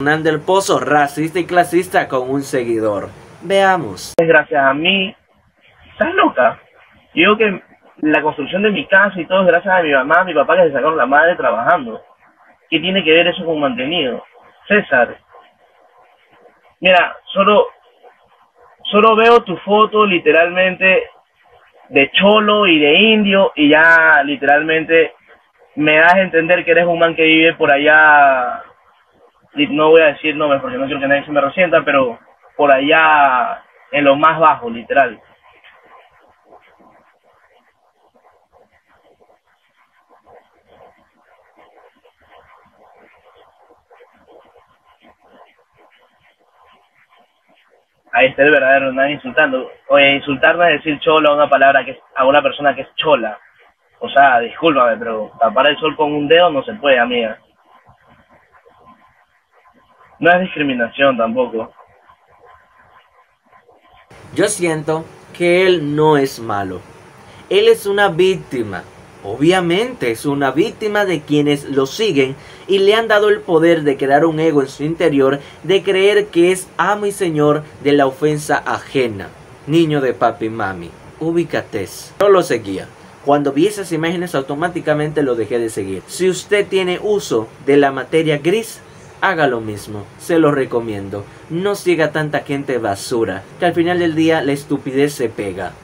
Hernán del Pozo, racista y clasista con un seguidor. Veamos. Gracias a mí. ¿Estás loca? Yo digo que la construcción de mi casa y todo es gracias a mi mamá, a mi papá que se sacaron la madre trabajando. ¿Qué tiene que ver eso con mantenido? César. Mira, solo, solo veo tu foto literalmente de cholo y de indio y ya literalmente me das a entender que eres un man que vive por allá, no voy a decir nombres porque no quiero que nadie se me resienta, pero por allá en lo más bajo, literal. ahí está el verdadero, nadie insultando. Oye, insultar no es decir cholo a una palabra que es, a una persona que es chola. O sea, discúlpame, pero tapar el sol con un dedo no se puede, amiga. No es discriminación tampoco. Yo siento que él no es malo. Él es una víctima Obviamente es una víctima de quienes lo siguen y le han dado el poder de crear un ego en su interior de creer que es amo y señor de la ofensa ajena. Niño de papi y mami, ubícate. No lo seguía. Cuando vi esas imágenes automáticamente lo dejé de seguir. Si usted tiene uso de la materia gris, haga lo mismo. Se lo recomiendo. No siga tanta gente basura, que al final del día la estupidez se pega.